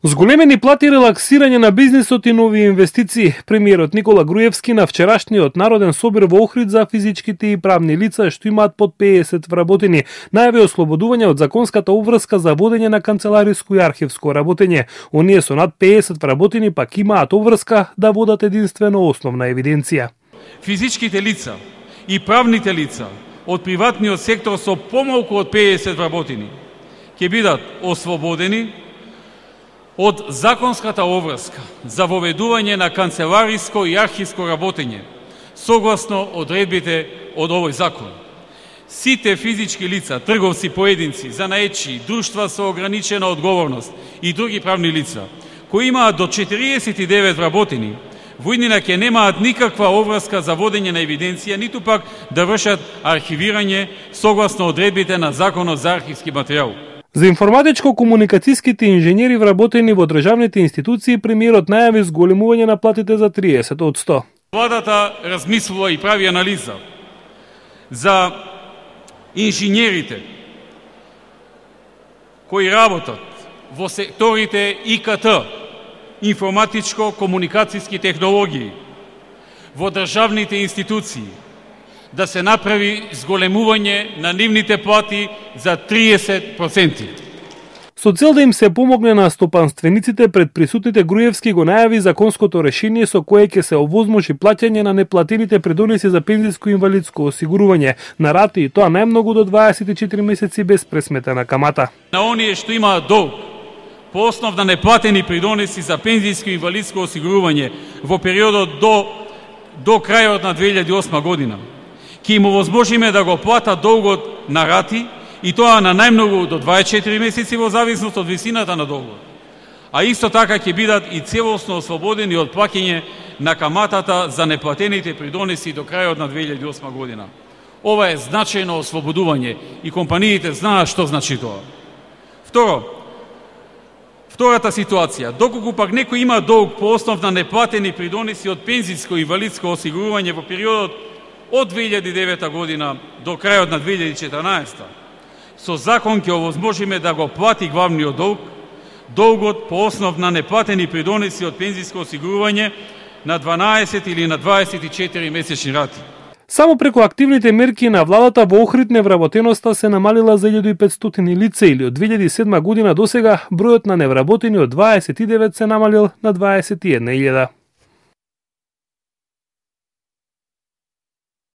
Зголемени плати релаксирање на бизнисот и нови инвестиции, премиерот Никола Груевски на вчерашниот Народен собир во Охрид за физичките и правни лица што имаат под 50 вработени, најави ослободување од законската обврска за водење на канцелариско и архивско работење. Оние со над 50 вработени пак имаат обврска да водат единствено основна евиденција. Физичките лица и правните лица од приватниот сектор со помалку од 50 вработени ќе бидат ослободени од законската обврска за воведување на канцелариско и архивско работење, согласно одредбите од овој закон. Сите физички лица, трговци, поединци, занаечи, друштва со ограничена одговорност и други правни лица, кои имаат до 49 вработени, во иднина ќе немаат никаква обврска за водење на евиденција, ниту пак да вршат архивирање согласно одредбите на Законот за архивски материјал. За информатичко-комуникацијските инженери вработени во државните институции, премиерот најави зголемување на платите за 30 од 100. Владата размислува и прави анализа за инженерите кои работат во секторите ИКТ, информатичко-комуникацијски технологии, во државните институции, да се направи зголемување на нивните плати за 30%. Со цел да им се помогне на стопанствениците пред присутните Груевски го најави законското решение со кое ќе се овозможи плаќање на неплатените предонеси за пензиско инвалидско осигурување на рати и тоа најмногу до 24 месеци без пресметена камата. На оние што имаат долг по основ на неплатени придонеси за пензиско и инвалидско осигурување во периодот до до крајот на 2008 година ќе им овозможиме да го плата долгот на рати и тоа на најмногу до 24 месеци во зависност од висината на долгот. А исто така ќе бидат и целосно ослободени од плаќање на каматата за неплатените придонеси до крајот на 2008 година. Ова е значајно ослободување и компаниите знаат што значи тоа. Второ, втората ситуација, доколку пак некој има долг по основ на неплатени придонеси од пензиско и инвалидско осигурување во периодот од 2009 година до крајот на 2014 со закон ќе овозможиме да го плати главниот долг, долгот по основ на неплатени придонеси од пензиско осигурување на 12 или на 24 месечни рати. Само преку активните мерки на владата во Охрид невработеноста се намалила за 1500 лица или од 2007 година до сега бројот на невработени од 29 се намалил на 21.000.